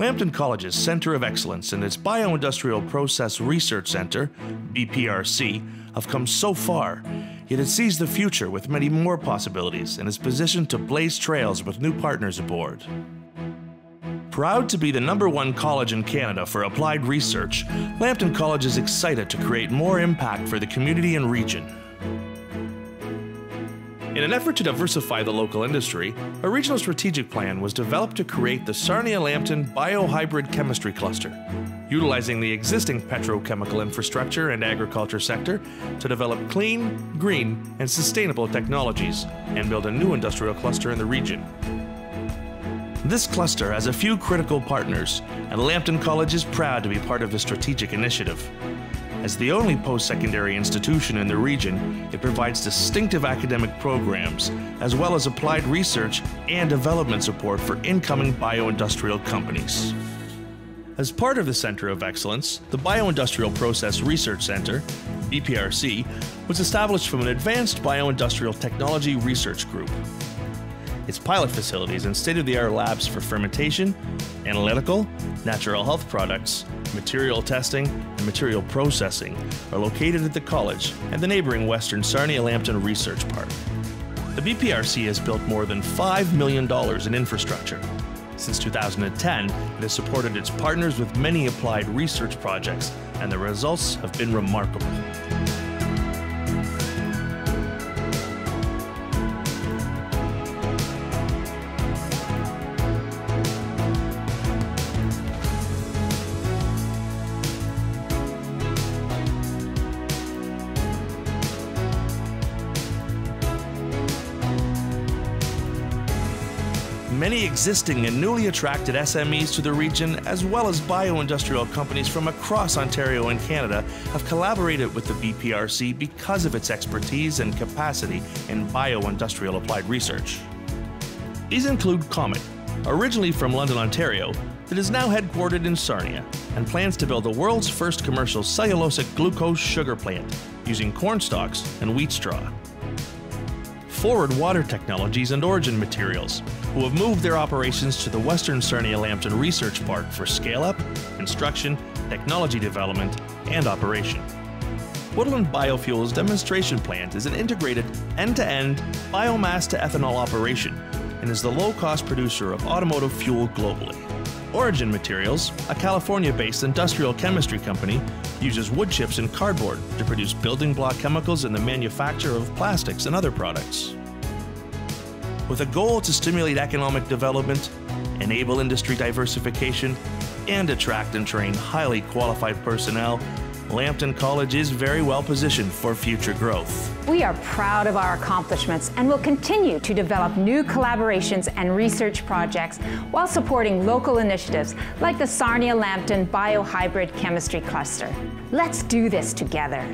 Lambton College's Center of Excellence and its Bioindustrial Process Research Center, BPRC, have come so far, yet it sees the future with many more possibilities and is positioned to blaze trails with new partners aboard. Proud to be the number one college in Canada for applied research, Lambton College is excited to create more impact for the community and region. In an effort to diversify the local industry, a regional strategic plan was developed to create the Sarnia Lambton Biohybrid Chemistry Cluster, utilizing the existing petrochemical infrastructure and agriculture sector to develop clean, green, and sustainable technologies and build a new industrial cluster in the region. This cluster has a few critical partners, and Lambton College is proud to be part of the strategic initiative. As the only post secondary institution in the region, it provides distinctive academic programs, as well as applied research and development support for incoming bioindustrial companies. As part of the Center of Excellence, the Bioindustrial Process Research Center, BPRC, was established from an advanced bioindustrial technology research group. Its pilot facilities and state of the art labs for fermentation, analytical, natural health products, material testing, and material processing are located at the college and the neighboring Western Sarnia Lambton Research Park. The BPRC has built more than $5 million in infrastructure. Since 2010, it has supported its partners with many applied research projects, and the results have been remarkable. Many existing and newly attracted SMEs to the region, as well as bioindustrial companies from across Ontario and Canada, have collaborated with the BPRC because of its expertise and capacity in bioindustrial applied research. These include Comet, originally from London, Ontario, that is now headquartered in Sarnia and plans to build the world's first commercial cellulosic glucose sugar plant using corn stalks and wheat straw. Forward Water Technologies and Origin Materials, who have moved their operations to the Western Sarnia Lambton Research Park for scale up, construction, technology development, and operation. Woodland Biofuels Demonstration Plant is an integrated end to end biomass to ethanol operation and is the low cost producer of automotive fuel globally. Origin Materials, a California based industrial chemistry company, uses wood chips and cardboard to produce building block chemicals in the manufacture of plastics and other products. With a goal to stimulate economic development, enable industry diversification, and attract and train highly qualified personnel, Lambton College is very well positioned for future growth. We are proud of our accomplishments and will continue to develop new collaborations and research projects while supporting local initiatives like the Sarnia Lambton Biohybrid Chemistry Cluster. Let's do this together.